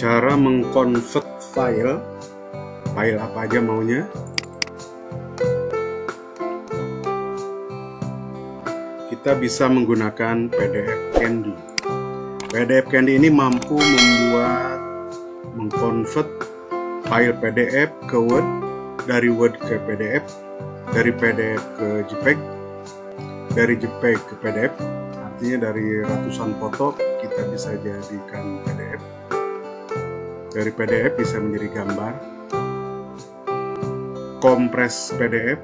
cara mengconvert file. File apa aja maunya? Kita bisa menggunakan PDF Candy. PDF Candy ini mampu membuat mengconvert file PDF ke Word dari Word ke PDF dari PDF ke JPEG dari JPEG ke PDF artinya dari ratusan foto kita bisa jadikan PDF dari PDF bisa menjadi gambar. Kompres PDF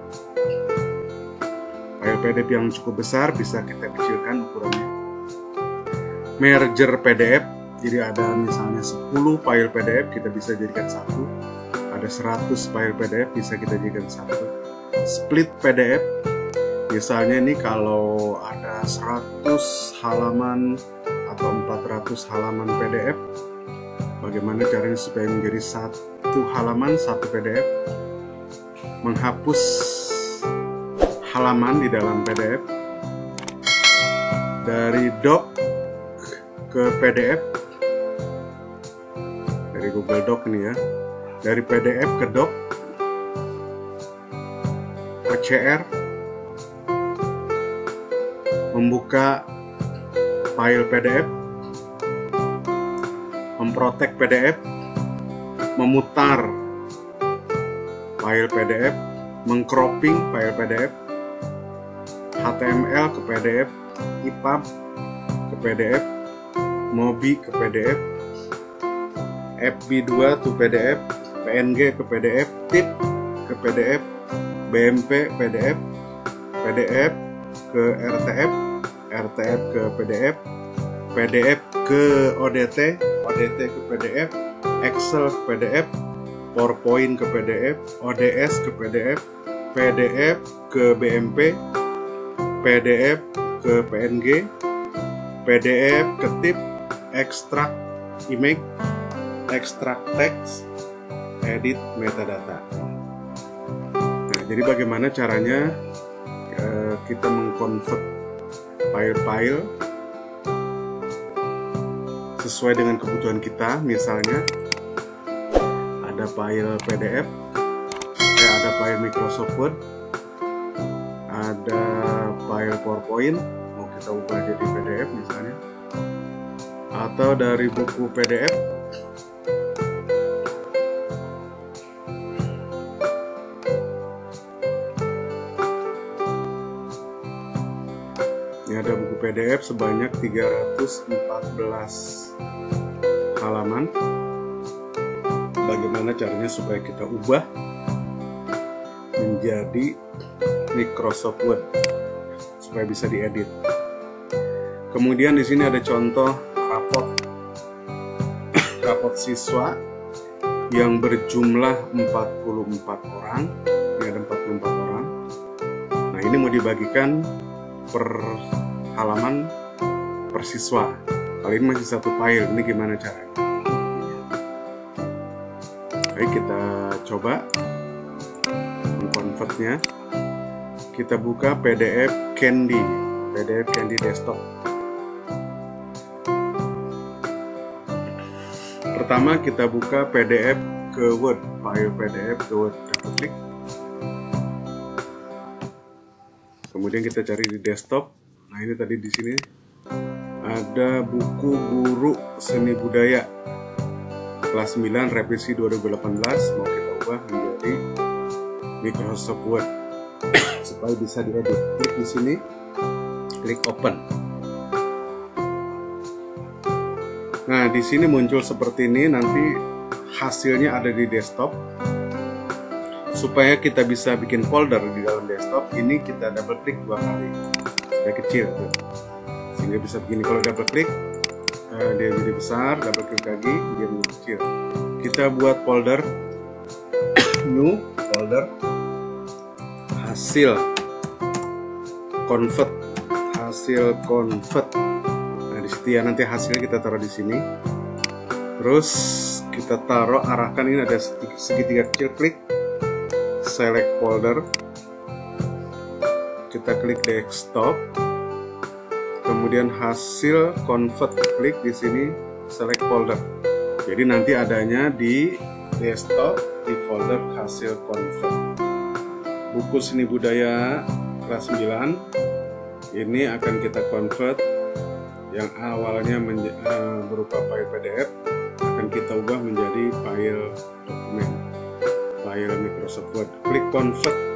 file PDF yang cukup besar bisa kita kecilkan ukurannya. Merger PDF jadi ada misalnya 10 file PDF kita bisa jadikan satu. Ada 100 file PDF bisa kita jadikan satu. Split PDF misalnya ini kalau ada 100 halaman atau 400 halaman PDF bagaimana caranya supaya menjadi satu halaman satu PDF menghapus halaman di dalam PDF dari doc ke PDF dari Google Doc nih ya. Dari PDF ke doc. OCR membuka file PDF memprotek PDF memutar file PDF mengcropping file PDF HTML ke PDF EPUB ke PDF MOBI ke PDF FB2 to PDF PNG ke PDF TIP ke PDF BMP PDF PDF ke RTF RTF ke PDF PDF ke ODT ODT ke PDF Excel ke PDF PowerPoint ke PDF ODS ke PDF PDF ke BMP PDF ke PNG PDF ke TIP ekstrak image ekstrak teks edit metadata. Nah jadi bagaimana caranya eh, kita mengconvert file-file sesuai dengan kebutuhan kita misalnya ada file PDF eh, ada file Microsoft Word ada file PowerPoint mau kita ubah jadi PDF misalnya atau dari buku PDF PDF sebanyak 314 halaman. Bagaimana caranya supaya kita ubah menjadi Microsoft Word supaya bisa diedit? Kemudian di sini ada contoh rapot rapot siswa yang berjumlah 44 orang. Ini ada 44 orang. Nah ini mau dibagikan per halaman per siswa. Kali ini masih satu file ini gimana caranya? Baik kita coba mengkonvertnya kita buka PDF Candy. PDF Candy Desktop. Pertama kita buka PDF ke Word. File PDF ke Word. Double klik kemudian kita cari di desktop nah ini tadi di sini ada buku guru seni budaya kelas 9 revisi 2018 mau kita ubah menjadi Microsoft Word supaya bisa diedit klik di sini klik open Nah, di sini muncul seperti ini, nanti hasilnya ada di desktop. Supaya kita bisa bikin folder di dalam desktop, ini kita double klik dua kali. Supaya kecil tuh. Sehingga bisa begini kalau double klik uh, dia jadi besar, double klik lagi dia menjadi kecil. Kita buat folder new folder hasil convert hasil convert di situ ya nanti hasilnya kita taruh di sini terus kita taruh arahkan ini ada segitiga kecil klik select folder kita klik desktop. Kemudian hasil convert klik di sini select folder. Jadi nanti adanya di desktop di folder hasil convert. Buku seni budaya kelas 9 ini akan kita convert. Yang awalnya uh, berupa file PDF akan kita ubah menjadi file dokumen. File Microsoft Word. Klik convert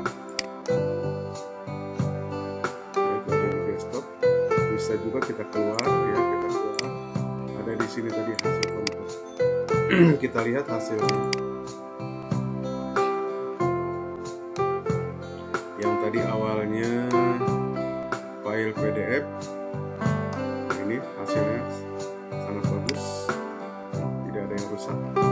bisa juga kita keluar ya kita keluar. Ada di sini tadi hasil kontur kita lihat hasilnya yang tadi awalnya file PDF ini hasilnya sangat bagus. Tidak ada yang rusak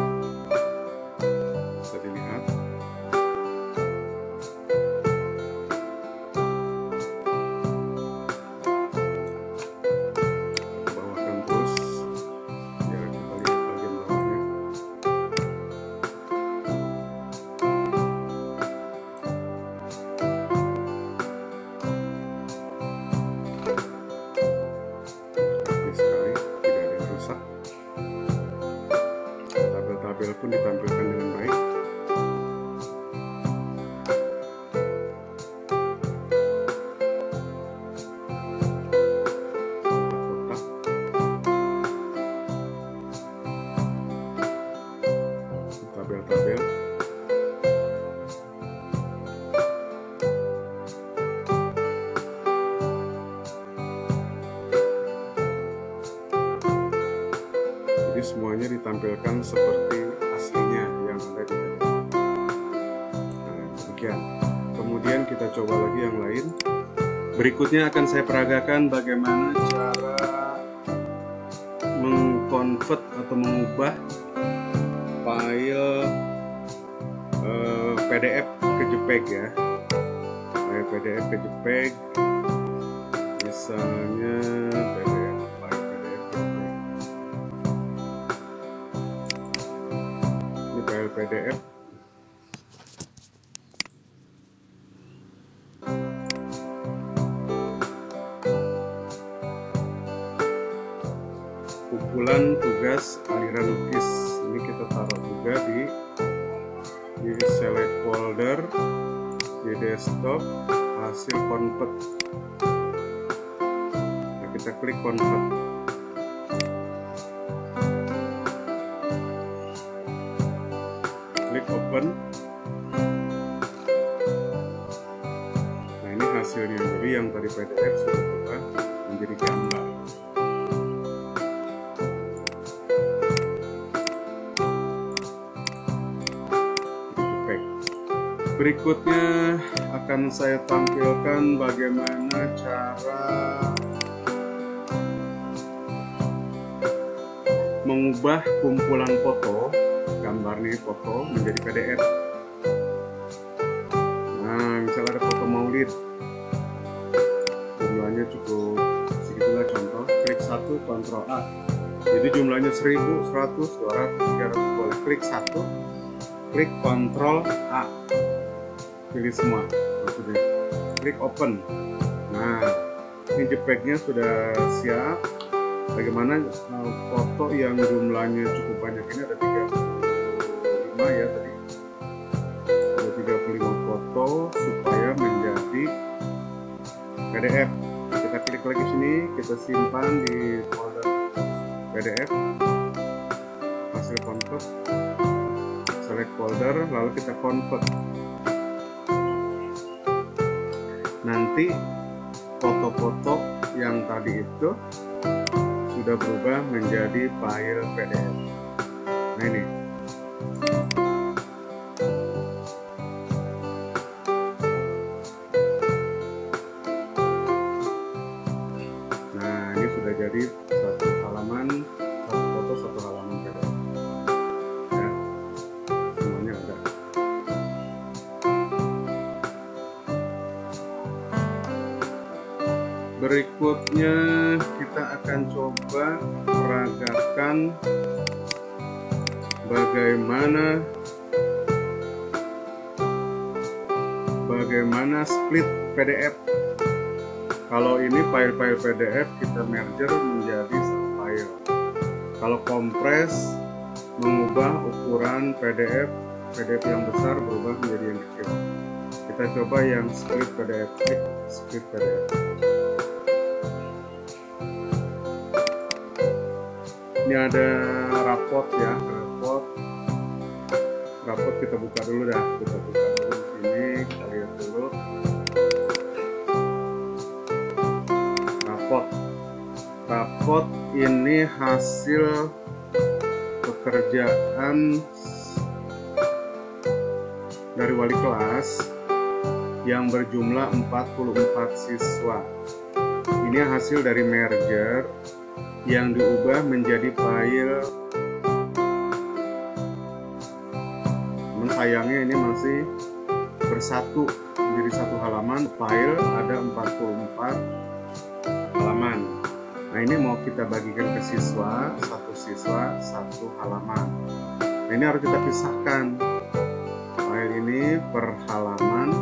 ditampilkan seperti aslinya yang ada di tadi. Nah, demikian. Kemudian kita coba lagi yang lain. Berikutnya akan saya peragakan bagaimana cara mengkonvert atau mengubah file eh, PDF ke JPEG ya. File PDF ke JPEG. Misalnya PDF kumpulan tugas aliran lukis. Ini kita taruh juga di di select folder di desktop hasil convert. Nah kita klik convert hasilnya jadi yang tadi PDF sudah menjadi gambar. Berikutnya akan saya tampilkan bagaimana cara mengubah kumpulan foto gambar nih foto menjadi PDF. Nah, misalnya ada foto maulid, Ctrl A. Jadi jumlahnya 1000, 100, 200, 300 boleh. Klik satu, klik Ctrl A. Pilih semua maksudnya. Klik Open. Nah, ini JPEG-nya sudah siap. Bagaimana foto yang jumlahnya cukup banyak ini ada 35 ya tadi ada 35 foto supaya menjadi PDF sini kita simpan di folder PDF. Hasil convert. Select folder lalu kita convert. Nanti foto-foto yang tadi itu sudah berubah menjadi file PDF. Nah ini berikutnya kita akan coba peragakan bagaimana bagaimana split PDF kalau ini file-file PDF kita merger menjadi satu file. Kalau kompres mengubah ukuran PDF PDF yang besar berubah menjadi yang kecil. Kita coba yang split PDF klik split PDF ini ada rapot ya rapot. Rapot kita buka dulu dah. Kita buka dulu di sini kita lihat dulu. Rapot. Rapot ini hasil pekerjaan dari wali kelas yang berjumlah 44 siswa. Ini hasil dari merger yang diubah menjadi file sayangnya ini masih bersatu menjadi satu halaman. File ada 44 halaman. Nah ini mau kita bagikan ke siswa satu siswa satu halaman. Nah ini harus kita pisahkan. File ini per halaman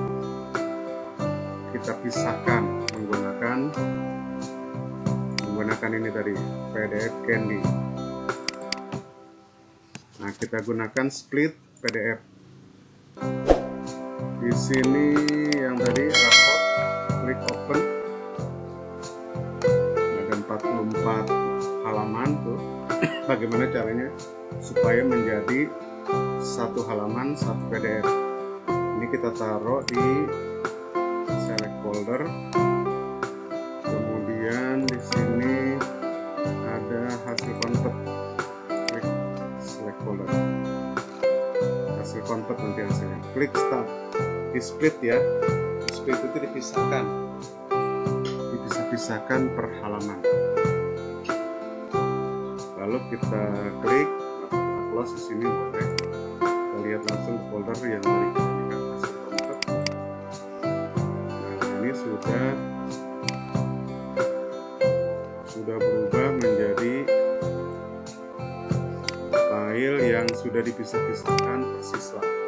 kita pisahkan menggunakan menggunakan ini tadi PDF Candy. Nah, kita gunakan split PDF. Di sini yang tadi raport klik open. Ada 44 halaman tuh. Bagaimana caranya supaya menjadi satu halaman satu PDF. Ini kita taruh di select folder kemudian di sini klik start di split ya. Di split itu dipisahkan. Dipisah-pisahkan per halaman. Lalu kita klik close di sini boleh. Kita lihat langsung folder yang tadi nah ini sudah sudah berubah menjadi file yang sudah dipisah-pisahkan per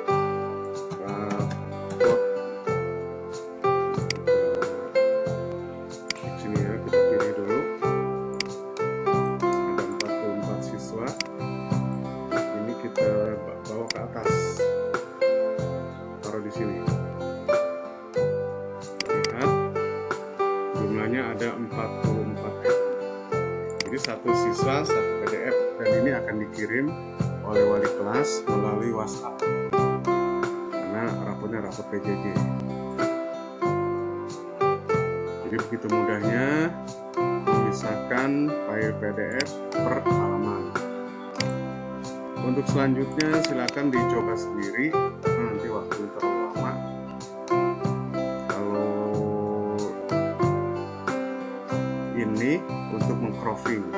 melalui WhatsApp. Karena rapotnya rapot PJJ jadi begitu mudahnya memisahkan file PDF per halaman. Untuk selanjutnya silakan dicoba sendiri. Nanti waktu terlalu lama. Kalau ini untuk mengcropping